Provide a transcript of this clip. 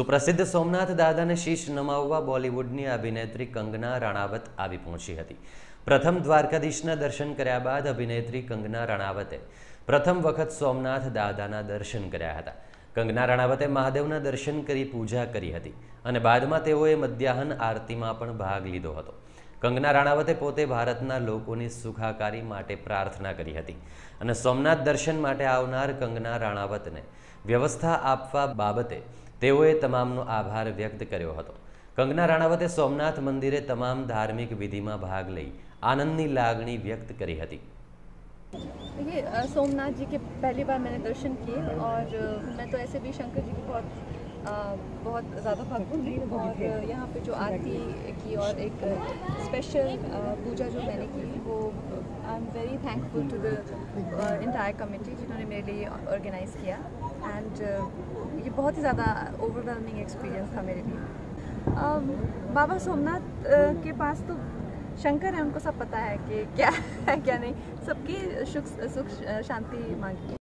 સુપ્રસિદ્ધ સોમનાથ દાદાને શીશ નમાવવા બોલિવૂડની અભિનેત્રી કંગના રાણાવત આવી પહોંચી હતી. પ્રથમ દ્વારકાધીશના દર્શન કર્યા બાદ અભિનેત્રી કંગના રાણાવતે પ્રથમ વખત સોમનાથ દાદાના દર્શન કર્યા હતા. કંગના રાણાવતે મહાદેવના દર્શન કરી પૂજા કરી હતી અને બાદમાં તેઓએ મધ્યાહન આરતીમાં પણ ભાગ લીધો હતો. કંગના રાણાવતે પોતે ભારતના લોકોની સુખાકારી માટે પ્રાર્થના કરી હતી અને સોમનાથ દર્શન માટે આવનાર કંગના રાણાવતને વ્યવસ્થા આપવા બાબતે તેઓએ તમામનો આભાર વ્યક્ત કર્યો હતો કંગના રાણાવતે સોમનાથ મંદિરે તમામ ધાર્મિક વિધિમાં ભાગ લઈ આનંદની લાગણી વ્યક્ત કરી હતી देखिए अ, सोमनाथ जी के पहली बार मैंने दर्शन किए और अ, मैं तो ऐसे भी शंकर जी की बहुत अ, बहुत ज़्यादा भक्त हूँ और अ, यहाँ पे जो आरती की और एक स्पेशल पूजा जो मैंने की वो I am very thankful to the entire committee जिन्होंने मेरे लिए ऑर्गेनाइज़ किया एंड ये बहुत ही ज़्यादा ओवरवेलमिंग एक्सपीरियंस था मेरे लिए। बाबा सोमनाथ के पास तो शंकर है, उनको सब पता है कि क्या है, क्या नहीं। सबकी सुख सुख, शांति मांगी